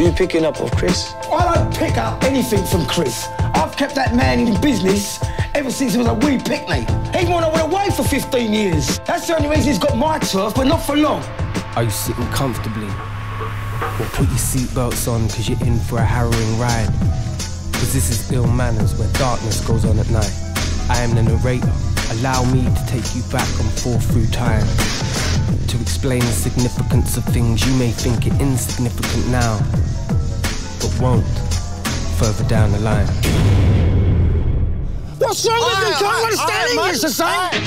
you picking up off Chris? I don't pick up anything from Chris. I've kept that man in business ever since he was a wee picnic. He went away for 15 years. That's the only reason he's got my turf, but not for long. Are you sitting comfortably? Well, put your seatbelts on because you're in for a harrowing ride. Because this is Ill Manors where darkness goes on at night. I am the narrator. Allow me to take you back and forth through time to explain the significance of things you may think it insignificant now, but won't further down the line. What's wrong with you? Can't understand English, son?